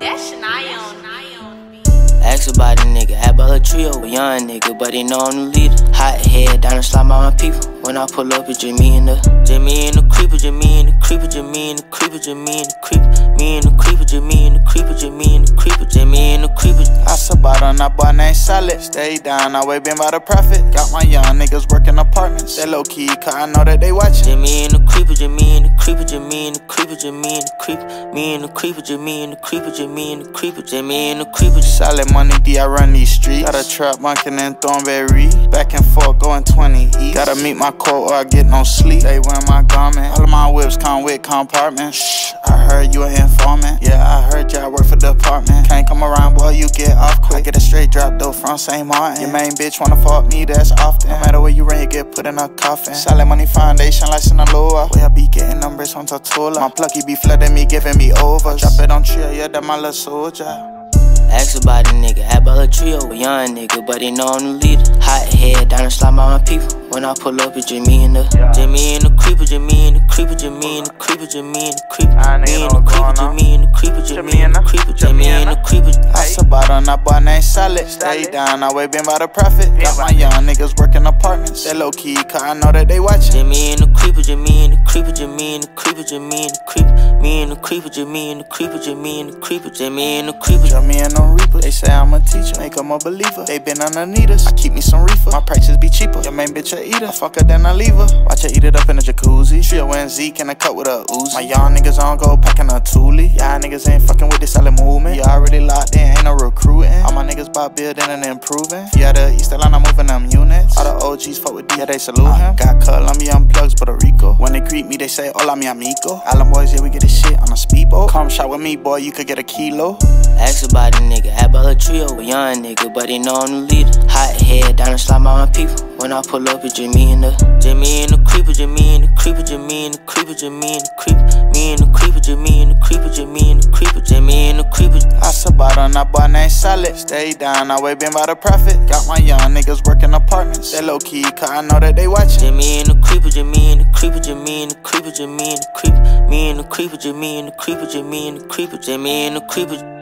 That's Shania Ask about a nigga, had about a trio, a young nigga, but he know I'm the leader. Hot head down the slide by my people. When I pull up, it's just me and the, just me and the creeper, just me and the creeper, just me and the creeper, just me and the creeper, me and the creeper, just me and the creeper, just me and the creeper, just me and the creeper. I about on that boy named Solid. Stay down, I way been by the profit. Got my young niggas working They low key, cause I know that they watching. Just me and the creeper, just me and the creeper, just me and the creeper, just me and the creeper, me and the creeper, just me and the creeper, just me and the creeper, just me and the creeper. Solid money, D, I run these streets. Got a trap bunkin' in Thornberry. Back and forth, going 20 east. Gotta meet my quote or I get no sleep. They wear my garment. All of my whips come with compartments. Shh, I heard you an informant. Yeah, you get off quick. I get a straight drop though from St. Martin. Your main bitch wanna fuck me, that's often. No matter where you run, you get put in a coffin. Solid money foundation like Sinaloa. Where I be getting numbers on Tortola. My plucky be flooding me, giving me over. Drop it on trio, yeah, that my little soldier. Ask about a nigga, had about a trio, a young nigga, but he know I'm the leader. Hot head down the slide by my people. When I pull up, it's just me and the, just me and the creeper, just me and the creeper, just me and the creeper, just me and the creeper, me and the creeper, just me and the creeper, just me and the creeper, just me and the creeper. I about on that boy named Solid. Stay down, I way been by the profit. Got my young niggas working apartments. They low key, cause I know that they watching. Just me and the creeper, just me and the creeper, just me and the creeper, just me and the creeper, me and the creeper, just me and the creeper, just me and the creeper, just me and the creeper. Just me and the reaper. They say I'm a teacher, make them a believer. They been us. I keep me some reefer. My prices be cheaper. Your main bitch a eater. I fuck her then I leave her. Watch her eat it up in the jacuzzi. Trio and Zeke in a cut with a ooze. My young niggas on go packing a Thule. Y'all niggas ain't fucking with this solid movement. Y'all already locked in, ain't no recruiting. All my niggas about building and improving. Yeah, the East Atlanta moving them units. All the OGs fuck with D, yeah, they salute him. Uh, got Colombian plugs, Puerto Rico. When they greet me, they say, Hola, mi amigo. Island boys, yeah, we get this shit on a speedboat. Come shot with me, boy, you could get a kilo. Ask about a nigga, had about a trio, a young nigga, but he know I'm the leader. Hot head down the slide by my people. When I pull up, it's just me and the, just me and the creeper, just me and the creeper, just me and the creeper, just me and the creeper, me and the creeper, just me and the creeper, just me and the creeper, just me and the creeper. On that boy named Solid. Stay down, I way been by the profit. Got my young niggas working apartments. They low key, cause I know that they watching. Just me and the creeper, just me and the creeper, just me and the creeper, just me and the creeper, me and the creeper, just me and the creeper, just me and the creeper, just me and the creeper.